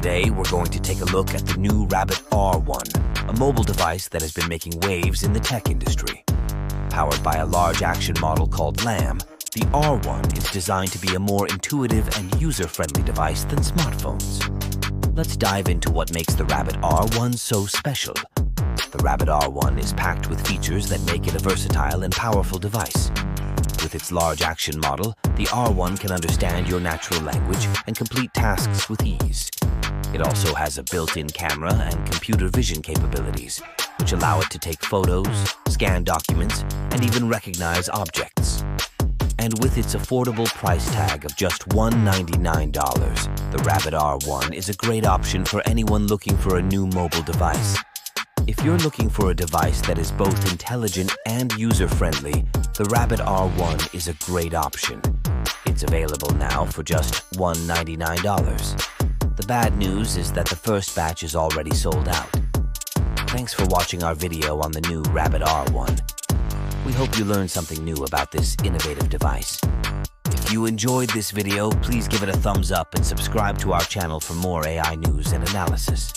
Today, we're going to take a look at the new Rabbit R1, a mobile device that has been making waves in the tech industry. Powered by a large action model called LAM, the R1 is designed to be a more intuitive and user-friendly device than smartphones. Let's dive into what makes the Rabbit R1 so special. The Rabbit R1 is packed with features that make it a versatile and powerful device. With its large action model, the R1 can understand your natural language and complete tasks with ease. It also has a built-in camera and computer vision capabilities, which allow it to take photos, scan documents, and even recognize objects. And with its affordable price tag of just $199, the Rabbit R1 is a great option for anyone looking for a new mobile device. If you're looking for a device that is both intelligent and user-friendly, the Rabbit R1 is a great option. It's available now for just $199. Bad news is that the first batch is already sold out. Thanks for watching our video on the new Rabbit R1. We hope you learned something new about this innovative device. If you enjoyed this video, please give it a thumbs up and subscribe to our channel for more AI news and analysis.